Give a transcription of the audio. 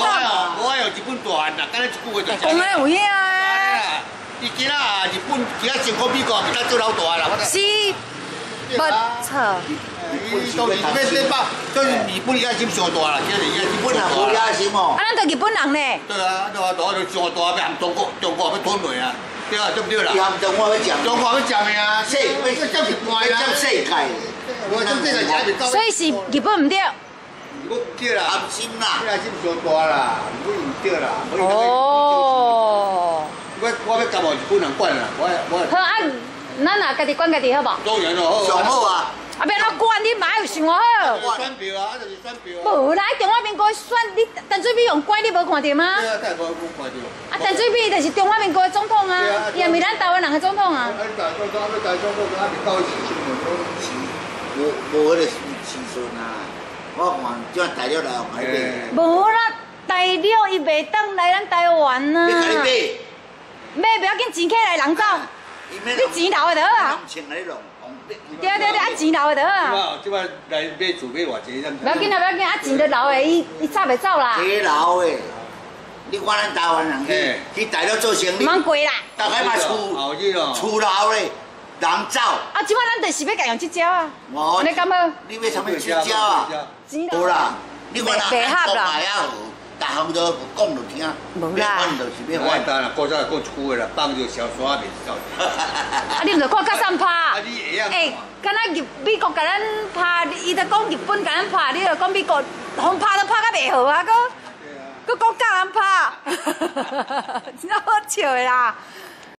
讲，我有日本大汉啦，敢若一句话就讲诶有影啊。伊今仔日本今仔成功美国，今仔做老大啦，我是，不错。伊都是要先把，就是日本野心上大啦，今日日本人无野心哦。啊，咱都日本人呢？对啊，对啊，大就上大要含中国，中国要吞落啊，对啊，对不对啦？含中国要讲，中国要讲的啊，世，要讲是关啦，讲世界。我讲这个也所以是日本唔对。对啦，含心啦，野心上大啦，我唔对啦。哦。我我要甲我日本人管啦，我我。好啊，咱若家己管家己好无？当然咯，上好啊。啊，别哪管你妈有想好。选票啊，就是选票。无啦，中华民国选你陈水扁用管你无看到吗？对啊，但无我看到。啊，陈水扁就是中华民国的总统啊，伊也是咱台湾人的总统啊。啊，大总统，啊，大总统，啊，是高市新闻都。无无迄个时阵啊，我看怎大陆来用海买。无啦，大陆伊袂当来咱台湾啊。你甲你买。买不要紧，钱起来人走。你钱留的就好啊。对对对，啊钱留的就好啊。即摆来买厝买偌济，不要紧啊，不要紧，啊钱就留的，伊伊走袂走啦。这留的，你看咱台湾人去去大陆做生意，蛮贵啦。大概嘛厝厝留嘞，人走。啊，即摆咱就是要甲用这招啊。我你敢好？你要什么这招啊？无啦，你看咱国买啊好。大项都讲就听，无啦，反就是要反。当然，国家讲一句话啦，放就小沙袂走。啊，你唔着看甲三拍？啊，你会晓。诶，敢若日美国甲咱拍，伊着讲日本甲咱拍，你着讲美国，互拍都拍甲袂好啊，搁，搁讲甲咱拍，真好笑的啦。